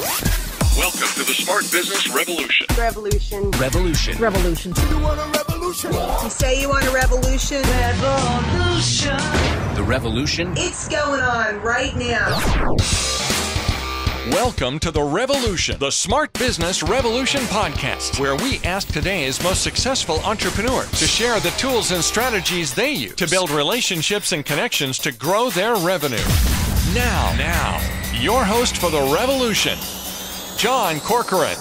Welcome to the Smart Business Revolution. Revolution. Revolution. Revolution. You want a revolution? You say you want a revolution? Revolution. The revolution It's going on right now. Welcome to The Revolution, the Smart Business Revolution podcast, where we ask today's most successful entrepreneurs to share the tools and strategies they use to build relationships and connections to grow their revenue. Now, now, your host for The Revolution, John Corcoran.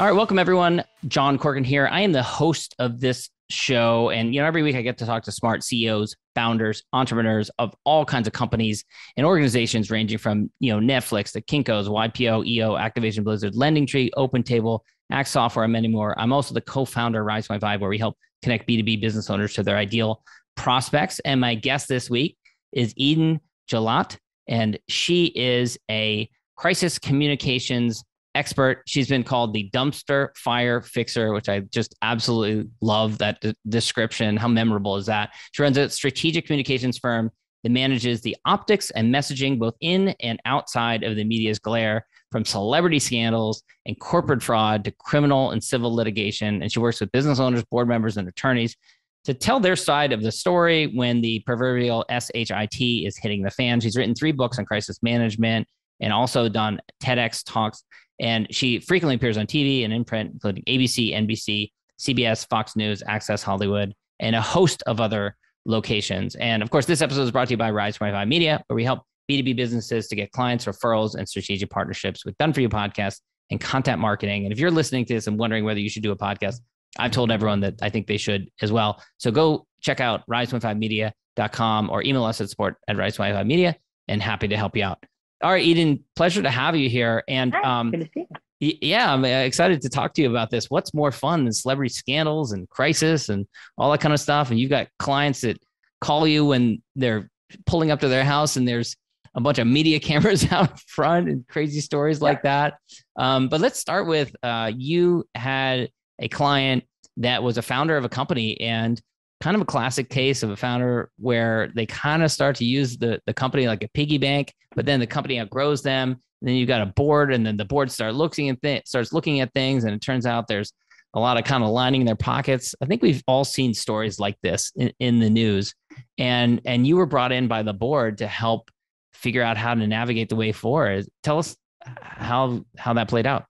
All right, welcome everyone. John Corcoran here. I am the host of this show, and you know every week I get to talk to smart CEOs, founders, entrepreneurs of all kinds of companies and organizations, ranging from you know Netflix to Kinkos, YPO, EO, Activision Blizzard, Lending Tree, Open Table, Act Software, and many more. I'm also the co-founder of Rise25, where we help connect B2B business owners to their ideal prospects. And my guest this week is Eden Gillott, and she is a crisis communications expert. She's been called the dumpster fire fixer, which I just absolutely love that d- description. How memorable is that? She runs a strategic communications firm that manages the optics and messaging both in and outside of the media's glare, from celebrity scandals and corporate fraud to criminal and civil litigation. And she works with business owners, board members, and attorneys to tell their side of the story when the proverbial SHIT is hitting the fan. She's written three books on crisis management and also done TEDx talks. And she frequently appears on TV and in print, including ABC, NBC, CBS, Fox News, Access Hollywood, and a host of other locations. And of course, this episode is brought to you by Rise 25 Media, where we help B2B businesses to get clients, referrals, and strategic partnerships with Done For You podcasts and content marketing. And if you're listening to this and wondering whether you should do a podcast, I've told everyone that I think they should as well. So go check out rise25media.com or email us at support at rise25media and happy to help you out. All right, Eden, pleasure to have you here. And Hi, um, good to see you. yeah, I'm uh, excited to talk to you about this. What's more fun than celebrity scandals and crisis and all that kind of stuff? And you've got clients that call you when they're pulling up to their house and there's a bunch of media cameras out front and crazy stories like that. Um, but let's start with uh, you had a client that was a founder of a company and kind of a classic case of a founder where they kind of start to use the, the company like a piggy bank, but then the company outgrows them. And then you got a board, and then the board start looking at th- starts looking at things, and it turns out there's a lot of kind of lining their pockets. I think we've all seen stories like this in, in the news, and and you were brought in by the board to help figure out how to navigate the way forward. Tell us how how that played out.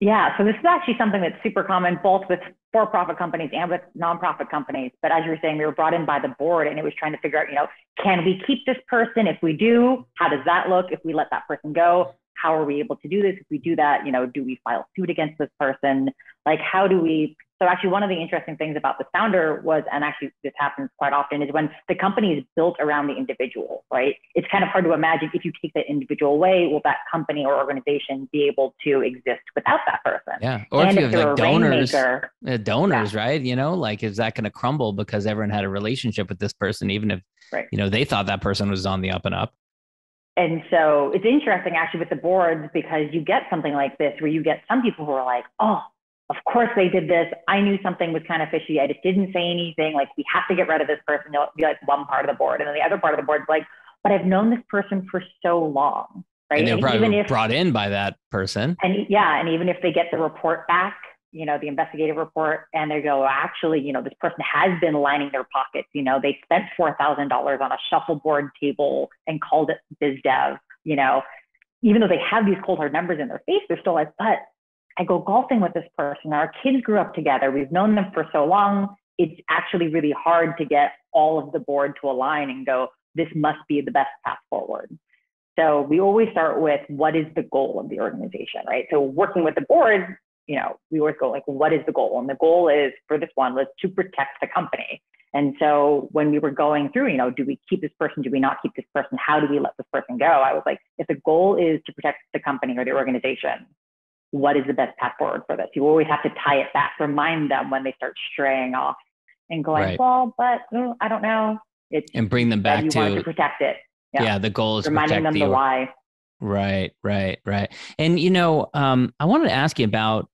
Yeah, so this is actually something that's super common both with for-profit companies and with nonprofit companies. But as you were saying, we were brought in by the board and it was trying to figure out, you know, can we keep this person? If we do, how does that look? If we let that person go, how are we able to do this? If we do that, you know, do we file suit against this person? Like, how do we? So actually, one of the interesting things about the founder was, and actually this happens quite often, is when the company is built around the individual, right? It's kind of hard to imagine if you take that individual away, will that company or organization be able to exist without that person? Yeah, or and if you have like donors, rainmaker, uh, donors, right? You know, like is that going to crumble because everyone had a relationship with this person, even if Right. you know they thought that person was on the up and up? And so it's interesting actually with the boards because you get something like this where you get some people who are like, oh, of course they did this. I knew something was kind of fishy. I just didn't say anything. Like, we have to get rid of this person. They'll be like one part of the board. And then the other part of the board's like, but I've known this person for so long. Right. And they were probably even if, brought in by that person. and yeah, and even if they get the report back, you know, the investigative report, and they go, actually, you know, this person has been lining their pockets. You know, they spent four thousand dollars on a shuffleboard table and called it biz dev. You know, even though they have these cold hard numbers in their face, they're still like, but I go golfing with this person. Our kids grew up together. We've known them for so long. It's actually really hard to get all of the board to align and go, this must be the best path forward. So we always start with what is the goal of the organization, right? So working with the board, you know, we always go like, what is the goal? And the goal is for this one was to protect the company. And so when we were going through, you know, do we keep this person? Do we not keep this person? How do we let this person go? I was like, if the goal is to protect the company or the organization, what is the best path forward for this? You always have to tie it back, remind them when they start straying off and going, Right. well, but oh, I don't know. It's and bring them back you to to protect it. yeah. Yeah. the goal is reminding protect them the the why. right right right and you know um i wanted to ask you about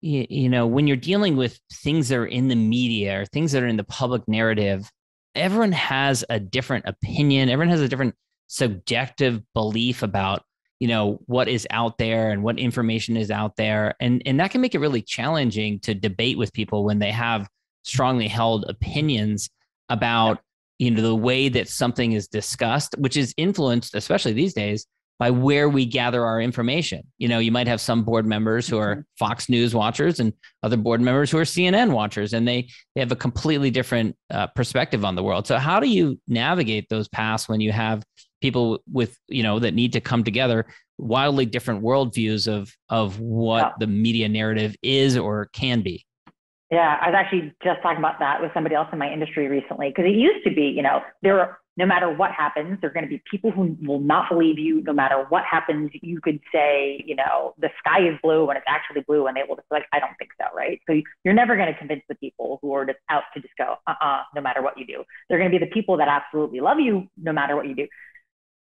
you, you know, when you're dealing with things that are in the media or things that are in the public narrative, everyone has a different opinion. Everyone has a different subjective belief about you know what is out there and what information is out there. And and that can make it really challenging to debate with people when they have strongly held opinions about you know the way that something is discussed which is influenced especially these days by where we gather our information. You know you might have some board members who are Mhm. fox news watchers and other board members who are cnn watchers and they they have a completely different uh, perspective on the world. So how do you navigate those paths when you have people with you know that need to come together wildly different worldviews of of what Yeah. the media narrative is or can be Yeah, I was actually just talking about that with somebody else in my industry recently because it used to be, you know, there are no matter what happens, there are going to be people who will not believe you. No matter what happens, you could say, you know, the sky is blue when it's actually blue, and they will just be like, I don't think so, right? So you're never going to convince the people who are just out to just go, uh-uh, no matter what you do. They're going to be the people that absolutely love you, no matter what you do,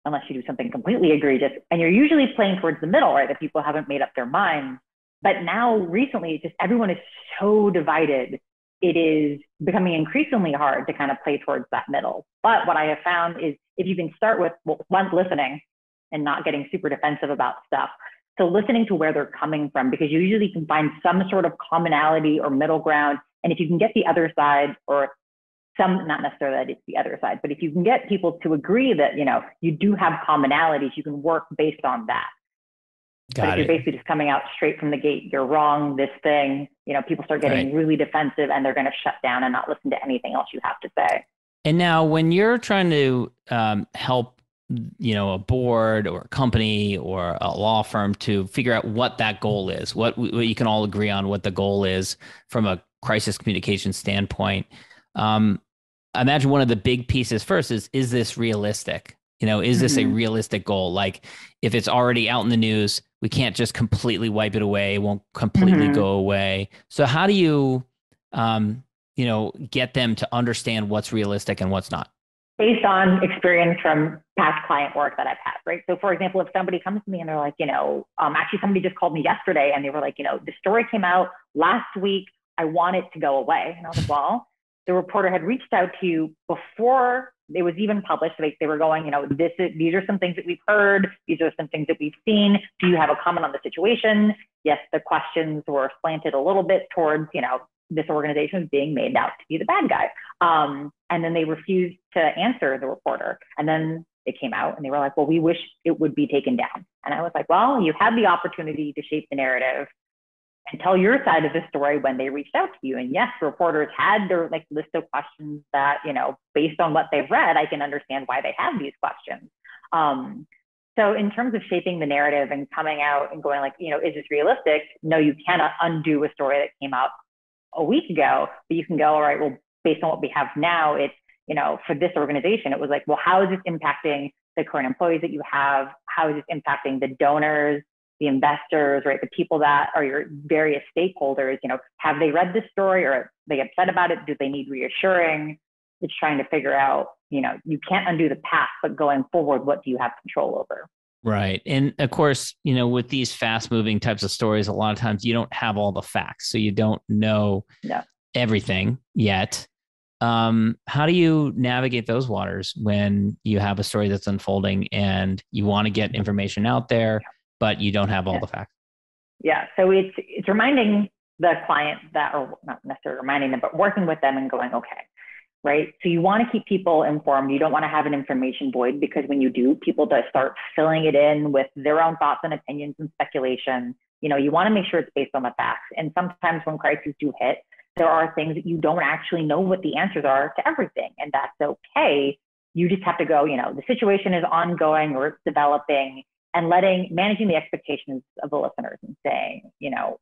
unless you do something completely egregious. And you're usually playing towards the middle, right? That people haven't made up their minds. But now recently, just everyone is so divided. It is becoming increasingly hard to kind of play towards that middle. But what I have found is if you can start with well, one, listening and not getting super defensive about stuff. So listening to where they're coming from, because you usually can find some sort of commonality or middle ground. And if you can get the other side or some, not necessarily that it's the other side, but if you can get people to agree that, you know, you do have commonalities, you can work based on that but if got you're basically just coming out straight from the gate, you're wrong, this thing, you know, people start getting Right. really defensive and they're going to shut down and not listen to anything else you have to say. And now, when you're trying to um, help, you know, a board or a company or a law firm to figure out what that goal is, what, what you can all agree on, what the goal is from a crisis communication standpoint. Um, imagine one of the big pieces first is: is this realistic? You know, is this a Mhm. realistic goal? Like, if it's already out in the news, we can't just completely wipe it away. It won't completely Mhm. go away. So, how do you, um, you know, get them to understand what's realistic and what's not? Based on experience from past client work that I've had, right? So, for example, if somebody comes to me and they're like, you know, um, actually somebody just called me yesterday and they were like, you know, the story came out last week. I want it to go away. And I was like, well, the reporter had reached out to you before it was even published. They, they were going, you know, this is, these are some things that we've heard. These are some things that we've seen. Do you have a comment on the situation? Yes, the questions were slanted a little bit towards, you know, this organization being made out to be the bad guy. Um, and then they refused to answer the reporter. And then it came out and they were like, well, we wish it would be taken down. And I was like, well, you had the opportunity to shape the narrative and tell your side of the story when they reached out to you. And yes, reporters had their like list of questions that, you know, based on what they've read, I can understand why they have these questions. Um, so in terms of shaping the narrative and coming out and going like, you know, is this realistic? No, you cannot undo a story that came out a week ago, but you can go, all right, well, based on what we have now, it's, you know, for this organization, it was like, well, how is this impacting the current employees that you have? How is this impacting the donors, the investors, right? The people that are your various stakeholders, you know, have they read this story or are they upset about it? Do they need reassuring? It's trying to figure out, you know, you can't undo the past, but going forward, what do you have control over? Right. And of course, you know, with these fast moving types of stories, a lot of times you don't have all the facts. So you don't know No. everything yet. Um, how do you navigate those waters when you have a story that's unfolding and you want to get information out there, but you don't have all Yeah. the facts? Yeah. So it's it's reminding the client that, or not necessarily reminding them, but working with them and going, okay, right? So you want to keep people informed. You don't want to have an information void because when you do, people just start filling it in with their own thoughts and opinions and speculation. You know, you want to make sure it's based on the facts. And sometimes when crises do hit, there are things that you don't actually know what the answers are to everything, and that's okay. You just have to go, you know, the situation is ongoing or it's developing and letting managing the expectations of the listeners and saying, you know,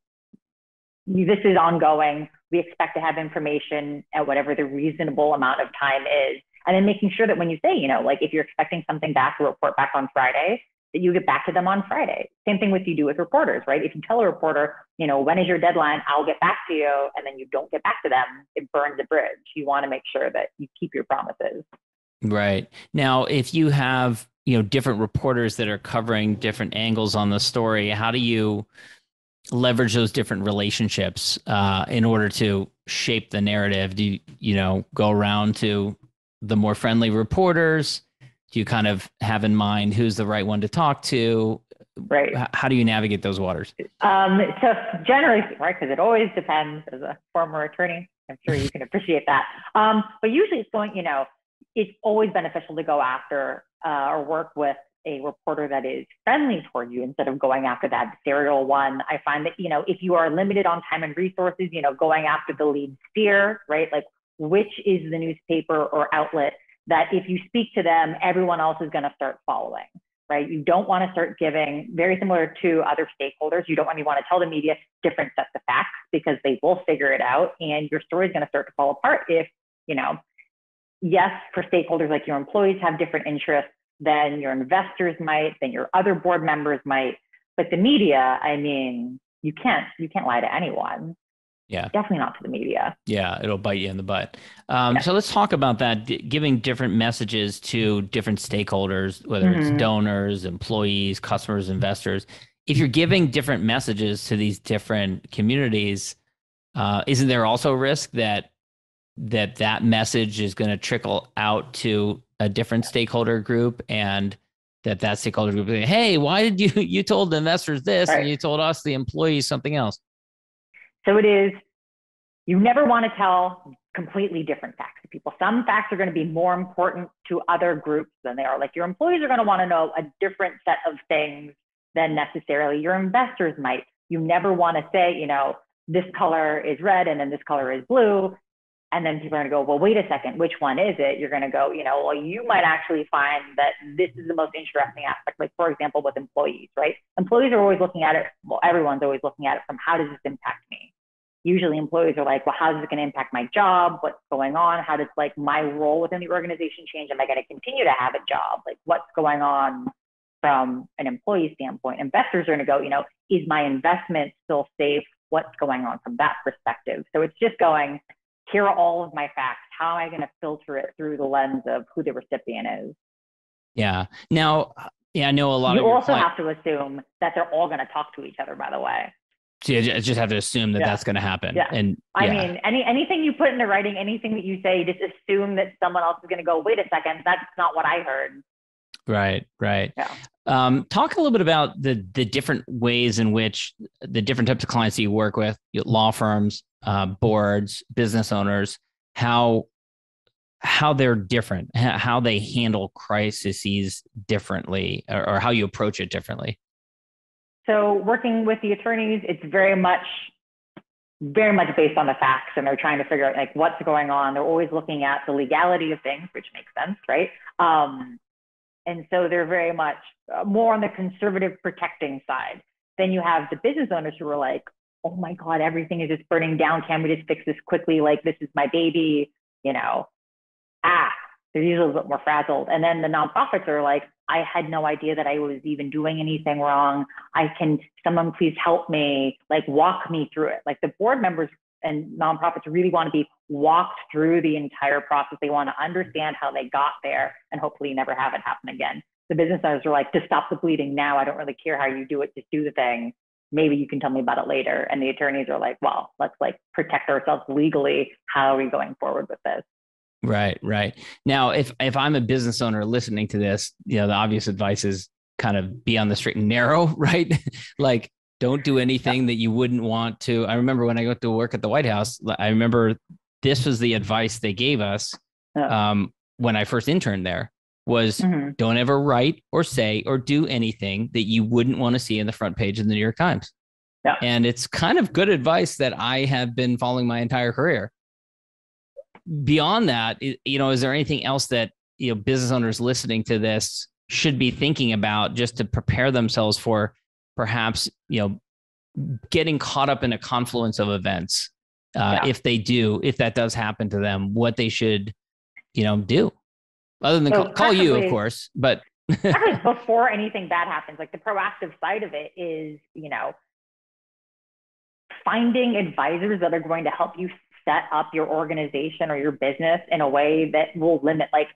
this is ongoing. We expect to have information at whatever the reasonable amount of time is. And then making sure that when you say, you know, like if you're expecting something back, a report back on Friday, that you get back to them on Friday. Same thing with you do with reporters, right? If you tell a reporter, you know, when is your deadline? I'll get back to you. And then you don't get back to them, it burns the bridge. You want to make sure that you keep your promises. Right. Now, if you have, you know, different reporters that are covering different angles on the story, how do you leverage those different relationships uh, in order to shape the narrative? Do you, you know, go around to the more friendly reporters? Do you kind of have in mind who's the right one to talk to? Right. How do you navigate those waters? Um, so generally, right, because it always depends. As a former attorney, I'm sure you can appreciate that. Um, but usually, it's going. You know, it's always beneficial to go after uh, or work with a reporter that is friendly toward you instead of going after that serial one. I find that you know, if you are limited on time and resources, you know, going after the lead steer, right? Like, which is the newspaper or outlet that if you speak to them, everyone else is going to start following right? You don't want to start giving very similar to other stakeholders. You don't want to want to tell the media different sets of facts because they will figure it out and your story is going to start to fall apart if, you know, yes, for stakeholders like your employees have different interests than your investors might, than your other board members might. But the media, I mean, you can't you can't lie to anyone. Yeah. Definitely not to the media. Yeah, it'll bite you in the butt. Um, Yeah. So let's talk about that. d- giving different messages to different stakeholders, whether Mhm. it's donors, employees, customers, investors. If you're giving different messages to these different communities, uh, isn't there also a risk that that that message is going to trickle out to a different stakeholder group and that that stakeholder group will say, hey why did you you told the investors this Right. and you told us the employees something else So it is, you never want to tell completely different facts to people. Some facts are going to be more important to other groups than they are. Like your employees are going to want to know a different set of things than necessarily your investors might. You never want to say, you know, this color is red and then this color is blue. And then people are going to go, well, wait a second, which one is it? You're going to go, you know, well, you might actually find that this is the most interesting aspect. Like, for example, with employees, right? Employees are always looking at it, well, everyone's always looking at it from how does this impact me? Usually employees are like, well, how is it going to impact my job? What's going on? How does like my role within the organization change? Am I going to continue to have a job? Like, what's going on from an employee standpoint? Investors are going to go, you know, is my investment still safe? What's going on from that perspective? So it's just going, here are all of my facts. How am I going to filter it through the lens of who the recipient is? yeah now yeah i know a lot You of your also have to assume that they're all going to talk to each other, by the way. So you just have to assume that Yeah. that's going to happen. Yeah. And I mean, any anything you put into writing, anything that you say, just assume that someone else is going to go, wait a second, that's not what I heard. right, right. Yeah. Um, talk a little bit about the the different ways in which the different types of clients that you work with, law firms, uh, boards, business owners, how how they're different, how they handle crises differently, or, or how you approach it differently. So working with the attorneys, it's very much very much based on the facts and they're trying to figure out like what's going on. They're always looking at the legality of things, which makes sense, right? Um, and so they're very much uh, more on the conservative protecting side. Then you have the business owners who are like, oh my God, everything is just burning down. Can we just fix this quickly? Like, this is my baby, you know, ah, they're usually a little bit more frazzled. And then the nonprofits are like, I had no idea that I was even doing anything wrong. I can, someone please help me, like walk me through it. Like the board members and nonprofits really want to be walked through the entire process. They want to understand how they got there and hopefully never have it happen again. The business owners are like, to stop the bleeding now. I don't really care how you do it. Just do the thing. Maybe you can tell me about it later. And the attorneys are like, well, let's like protect ourselves legally. How are we going forward with this? Right, right. Now, if if I'm a business owner listening to this, you know, the obvious advice is kind of be on the straight and narrow, right? like don't do anything that you wouldn't want to. I remember when I went to work at the White House, I remember this was the advice they gave us um, when I first interned there was Mhm. don't ever write or say or do anything that you wouldn't want to see in the front page of the New York Times. Yeah. And it's kind of good advice that I have been following my entire career. Beyond that, you know, is there anything else that you know business owners listening to this should be thinking about just to prepare themselves for perhaps you know getting caught up in a confluence of events uh, Yeah. if they do if that does happen to them what they should you know do other than So call, call you of course but before anything bad happens like the proactive side of it is you know finding advisors that are going to help you set up your organization or your business in a way that will limit like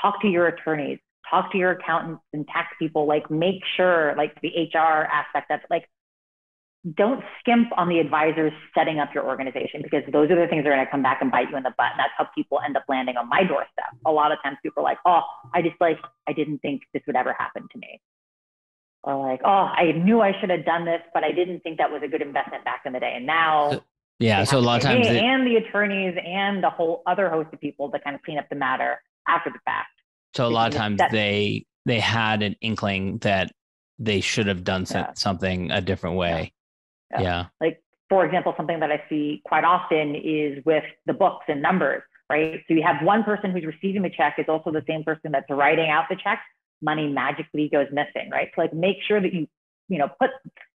talk to your attorneys talk to your accountants and tax people like make sure like the hr aspect of it like don't skimp on the advisors setting up your organization because those are the things that are going to come back and bite you in the butt. And that's how people end up landing on my doorstep. A lot of times people are like, oh, I just like, I didn't think this would ever happen to me. Or like, oh, I knew I should have done this, but I didn't think that was a good investment back in the day. And now, So- yeah. So a lot of times, it, and the attorneys and the whole other host of people to kind of clean up the matter after the fact. so a lot of times that- they they had an inkling that they should have done Yeah. something a different way. Yeah. Like for example something that i see quite often is with the books and numbers right? So you have one person who's receiving the check is also the same person that's writing out the check. Money magically goes missing right? So like make sure that you you know put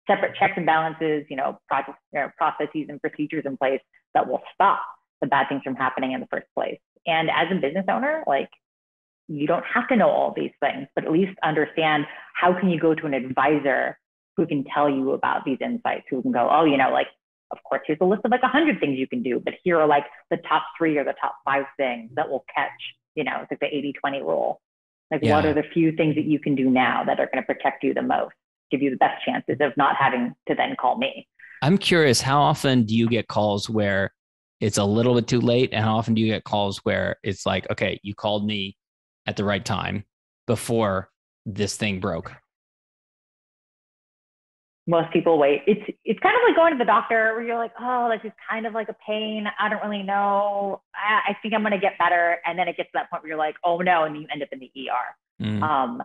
separate checks and balances you know process, you know, processes and procedures in place that will stop the bad things from happening in the first place. And as a business owner like you don't have to know all these things but at least understand how can you go to an advisor who can tell you about these insights, who can go, oh, you know, like, of course, here's a list of like a hundred things you can do, but here are like the top three or the top five things that will catch, you know, it's like the 80 20 rule. Like, what are the few things that you can do now that are going to protect you the most, give you the best chances of not having to then call me? I'm curious, how often do you get calls where it's a little bit too late? And how often do you get calls where it's like, okay, you called me at the right time before this thing broke? Most people wait. It's it's kind of like going to the doctor where you're like, oh, this is kind of like a pain. I don't really know. I, I think I'm gonna get better, and then it gets to that point where you're like, oh no, and you end up in the ER. Mm. Um,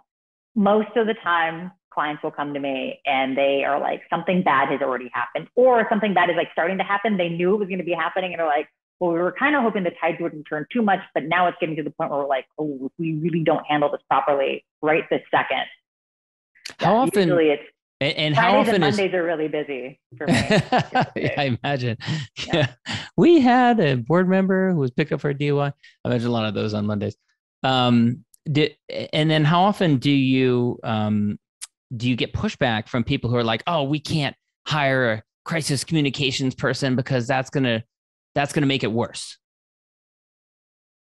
most of the time, clients will come to me and they are like, something bad has already happened, or something bad is like starting to happen. They knew it was going to be happening, and they're like, well, we were kind of hoping the tide wouldn't turn too much, but now it's getting to the point where we're like, oh, we really don't handle this properly right this second. How Yeah, often Usually, it's and, and how often and is Mondays are really busy for me. yeah, I imagine. Yeah. We had a board member who was picked up for a DUI. I imagine a lot of those on Mondays. Um, did, and then how often do you um, do you get pushback from people who are like, oh, we can't hire a crisis communications person because that's gonna that's gonna make it worse.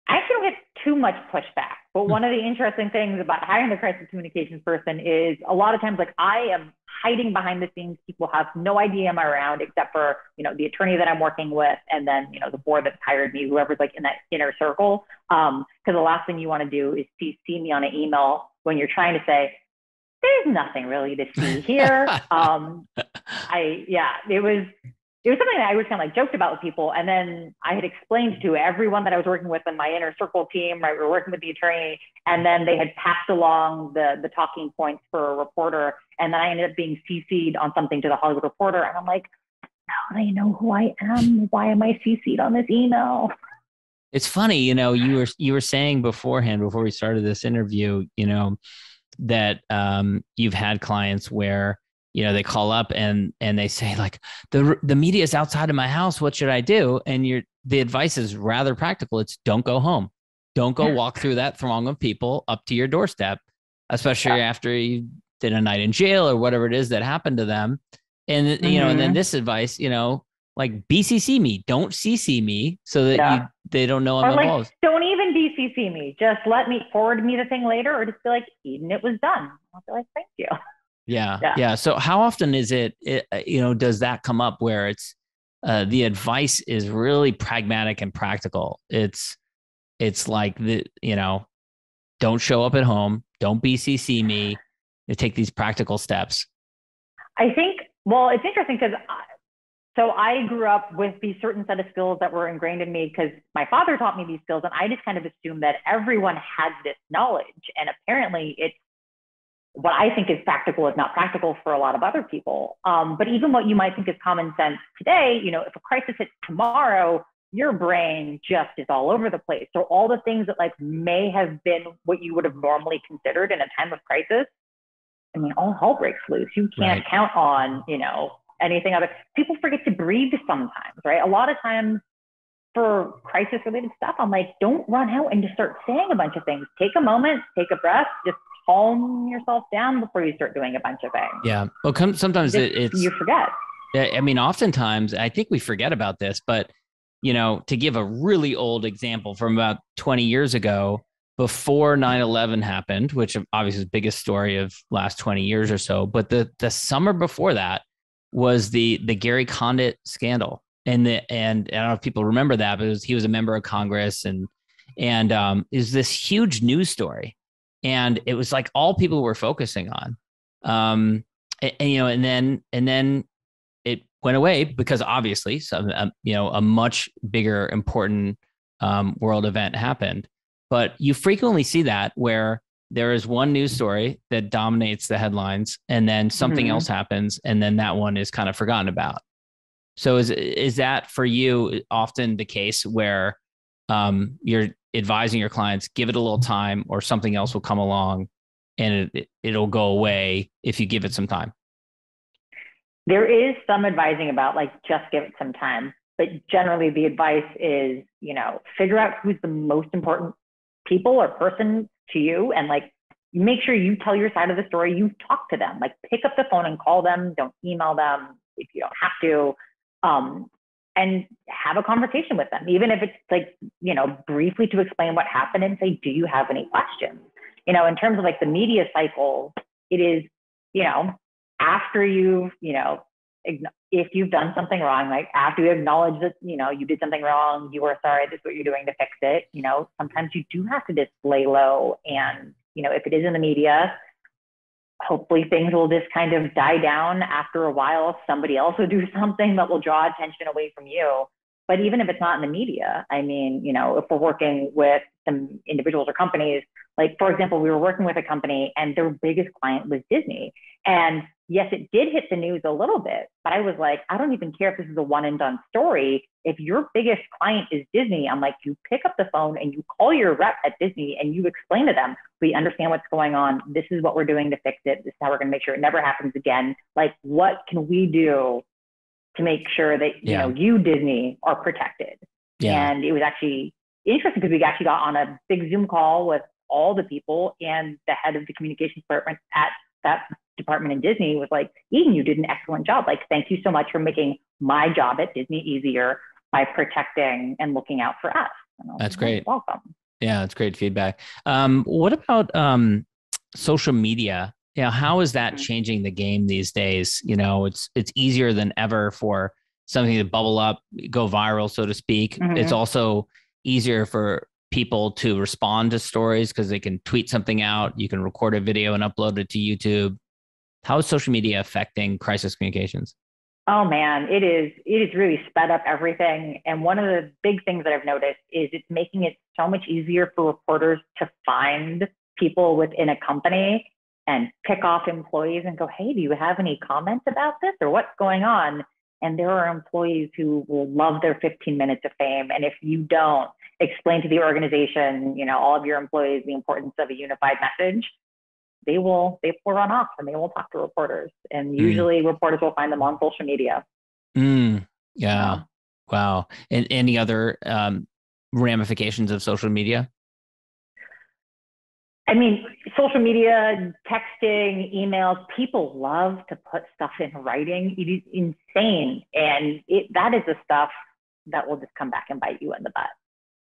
I actually don't get too much pushback. But one of the interesting things about hiring the crisis communications person is a lot of times, like I am hiding behind the scenes. People have no idea I'm around except for, you know, the attorney that I'm working with and then, you know, the board that's hired me, whoever's like in that inner circle. Um, because the last thing you want to do is see, see me on an email when you're trying to say, there's nothing really to see here. um, I, yeah, it was, it was something that I was kind of like joked about with people. And then I had explained to everyone that I was working with in my inner circle team, right? We were working with the attorney and then they had passed along the, the talking points for a reporter. And then I ended up being CC'd on something to the Hollywood Reporter. And I'm like, now they know who I am. Why am I CC'd on this email? It's funny, you know, you were you were saying beforehand before we started this interview, you know, that um, you've had clients where you know they call up and and they say like the the media is outside of my house. What should I do? And your the advice is rather practical. It's don't go home. Don't go walk through that throng of people up to your doorstep, especially after you did a night in jail or whatever it is that happened to them. And you know, and then Mhm. this advice, you know, like BCC me, don't CC me, so that Yeah. you they don't know I'm or like, don't even DCC me. Just let me forward me the thing later or just be like, Eden, it was done. I'll be like, thank you. Yeah, yeah. Yeah. So how often is it, it uh, you know, does that come up where it's uh, the advice is really pragmatic and practical? It's it's like the you know, don't show up at home, don't BCC me. You take these practical steps. I think, well, it's interesting because so I grew up with these certain set of skills that were ingrained in me because my father taught me these skills, and I just kind of assumed that everyone had this knowledge. And apparently, it's what I think is practical is not practical for a lot of other people. Um, but even what you might think is common sense today, you know, if a crisis hits tomorrow, your brain just is all over the place. So all the things that like may have been what you would have normally considered in a time of crisis, I mean, all hell breaks loose. You can't Right. count on, you know, anything other. People forget to breathe sometimes, right? A lot of times for crisis related stuff, I'm like, don't run out and just start saying a bunch of things. Take a moment, take a breath, just calm yourself down before you start doing a bunch of things. Yeah. Well, come, sometimes it, it's you forget. Yeah, I mean, oftentimes I think we forget about this, but you know, to give a really old example from about 20 years ago, before 9/11 happened, which obviously is the biggest story of last 20 years or so, but the the summer before that, was the the Gary Condit scandal, and the and I don't know if people remember that, but was, he was a member of Congress, and and um, is this huge news story, and it was like all people were focusing on, um, and, and you know, and then and then it went away because obviously some um, you know a much bigger important um, world event happened, but you frequently see that where there is one news story that dominates the headlines and then something Mhm. else happens and then that one is kind of forgotten about. So is is that for you often the case where um, you're advising your clients give it a little time or something else will come along and it, it'll go away if you give it some time There is some advising about like just give it some time, but generally the advice is, you know, figure out who's the most important people or person to you and like make sure you tell your side of the story. You talk to them, like pick up the phone and call them. Don't email them if you don't have to. Um, and have a conversation with them, even if it's like, you know, briefly to explain what happened and say, do you have any questions? You know, in terms of like the media cycle, it is, you know, after you've, you know, if you've done something wrong, like after you acknowledge that, you know, you did something wrong, you were sorry, this is what you're doing to fix it, you know, sometimes you do have to just lay low. And, you know, if it is in the media, hopefully things will just kind of die down after a while. Somebody else will do something that will draw attention away from you. But even if it's not in the media, I mean, you know, if we're working with some individuals or companies, like for example, we were working with a company and their biggest client was Disney. And yes, it did hit the news a little bit, but I was like, I don't even care if this is a one and done story. If your biggest client is Disney, I'm like, you pick up the phone and you call your rep at Disney and you explain to them, we understand what's going on. This is what we're doing to fix it. This is how we're going to make sure it never happens again. Like, what can we do to make sure that, you Yeah. know, you, Disney, are protected? yeah And it was actually interesting because we actually got on a big Zoom call with all the people and the head of the communications department at that department in Disney was like, Eden, you did an excellent job. Like, thank you so much for making my job at Disney easier by protecting and looking out for us. That's great. Welcome. Yeah, it's great feedback. Um, what about um, social media? Yeah, how is that Mhm. changing the game these days? You know, it's it's easier than ever for something to bubble up, go viral, so to speak. It's also easier for people to respond to stories because they can tweet something out. You can record a video and upload it to YouTube. How is social media affecting crisis communications? Oh man, it is it is really sped up everything. And one of the big things that I've noticed is it's making it so much easier for reporters to find people within a company and pick off employees and go, hey, do you have any comments about this or what's going on? And there are employees who will love their 15 minutes of fame. And if you don't explain to the organization, you know, all of your employees the importance of a unified message, will they will run off and they will talk to reporters. And usually reporters will find them on social media. Mm, yeah. Wow. And any other um, ramifications of social media? I mean, social media, texting, emails, people love to put stuff in writing. It is insane. And it, that is the stuff that will just come back and bite you in the butt.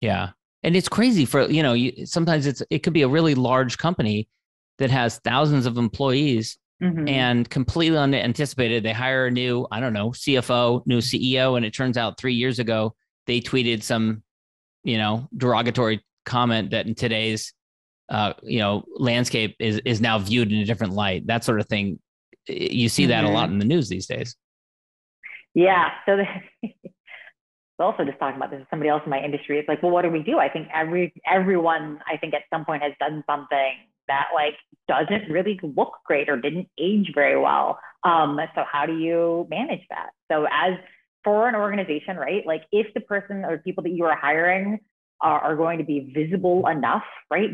Yeah. And it's crazy for, you know, you, sometimes it's, it could be a really large company that has thousands of employees Mhm. and completely unanticipated. They hire a new, I don't know, CFO, new CEO. And it turns out three years ago, they tweeted some, you know, derogatory comment that in today's, uh, you know, landscape is, is now viewed in a different light. That sort of thing. You see that a lot in the news these days. Yeah. So the, also just talking about this with somebody else in my industry. It's like, well, what do we do? I think every everyone I think at some point has done something that like doesn't really look great or didn't age very well. Um, so how do you manage that? So as for an organization, right? Like if the person or people that you are hiring are, are going to be visible enough, right?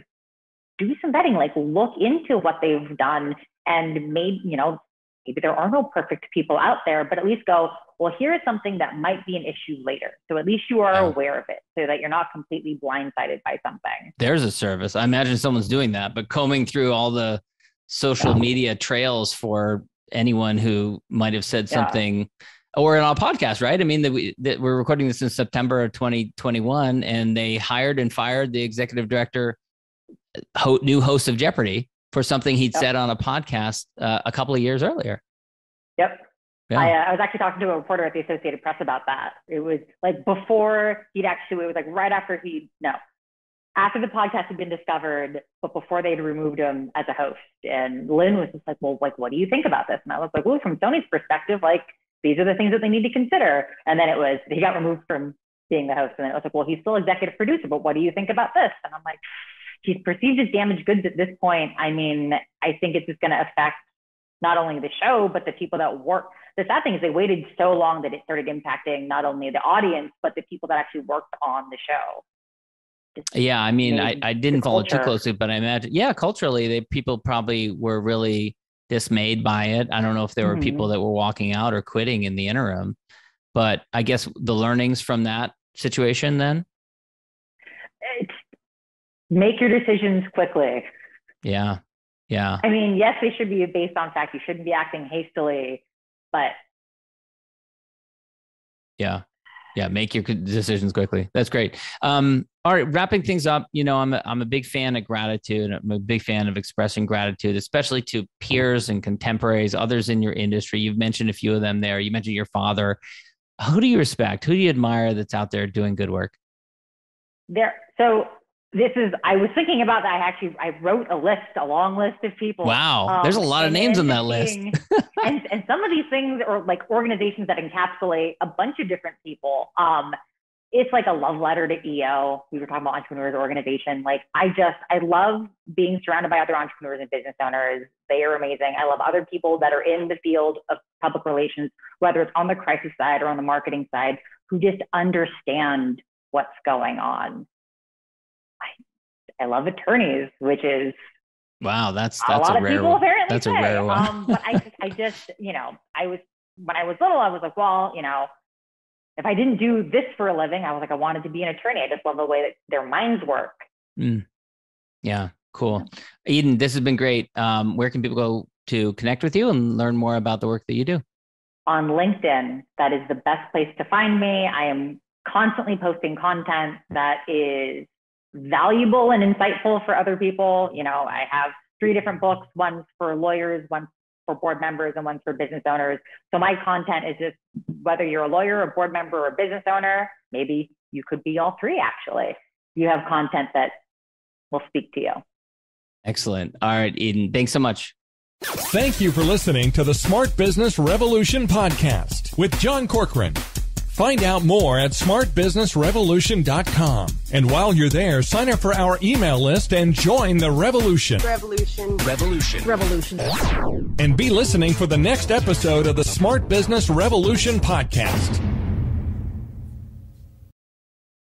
Do some vetting, like look into what they've done and maybe, you know, maybe there are no perfect people out there, but at least go, well, here is something that might be an issue later. So at least you are Yeah. aware of it so that you're not completely blindsided by something. There's a service. I imagine someone's doing that, but combing through all the social media trails for anyone who might have said Yeah. something or in a podcast, right? I mean, that we that we're recording this in September of 2021, and they hired and fired the executive director, ho- new host of Jeopardy, for something he'd Yep. said on a podcast uh, a couple of years earlier. Yep. Yeah. I, uh, I was actually talking to a reporter at the Associated Press about that. It was like before he'd actually, it was like right after he, no, after the podcast had been discovered, but before they'd removed him as a host. And Lynn was just like, well, like, what do you think about this? And I was like, well, from Sony's perspective, like, these are the things that they need to consider. And then it was, he got removed from being the host. And then it was like, well, he's still executive producer, but what do you think about this? And I'm like, he's perceived as damaged goods at this point. I mean, I think it's just going to affect not only the show, but the people that work. The sad thing is they waited so long that it started impacting not only the audience, but the people that actually worked on the show. Yeah, I mean, I, I didn't follow too closely, but I imagine, yeah, culturally, they people probably were really dismayed by it. I don't know if there were Mhm. people that were walking out or quitting in the interim, but I guess the learnings from that situation then, It's, make your decisions quickly. yeah, yeah, I mean, yes, they should be based on fact. You shouldn't be acting hastily, but yeah, yeah. Make your decisions quickly. That's great. Um, all right, wrapping things up. You know, I'm a, I'm a big fan of gratitude. I'm a big fan of expressing gratitude, especially to peers and contemporaries, others in your industry. You've mentioned a few of them there. You mentioned your father. Who do you respect? Who do you admire that's out there doing good work? there. So this is. I was thinking about that. I actually I wrote a list, a long list of people. Wow, there's a Um, lot of names on that list. and and some of these things are like organizations that encapsulate a bunch of different people. Um, it's like a love letter to EO. We were talking about entrepreneurs organization. Like I just I love being surrounded by other entrepreneurs and business owners. They are amazing. I love other people that are in the field of public relations, whether it's on the crisis side or on the marketing side, who just understand what's going on. I, love attorneys, which is Wow, that's a that's lot a, of rare people one. apparently That's a rare one. Um, but I just, I just, you know, I was when I was little, I was like, well, you know, if I didn't do this for a living, I was like, I wanted to be an attorney. I just love the way that their minds work. Yeah, cool. Eden, this has been great. Um, where can people go to connect with you and learn more about the work that you do? On LinkedIn, that is the best place to find me. I am constantly posting content that is valuable and insightful for other people. You know, I have three different books, one's for lawyers, one's for board members, and one's for business owners. So my content is just whether you're a lawyer, a board member, or a business owner, maybe you could be all three actually. You have content that will speak to you. Excellent. All right, Eden, thanks so much. Thank you for listening to the Smart Business Revolution podcast with John Corcoran. Find out more at smartbusinessrevolution.com. And while you're there, sign up for our email list and join the revolution. Revolution. Revolution. Revolution. And be listening for the next episode of the Smart Business Revolution podcast.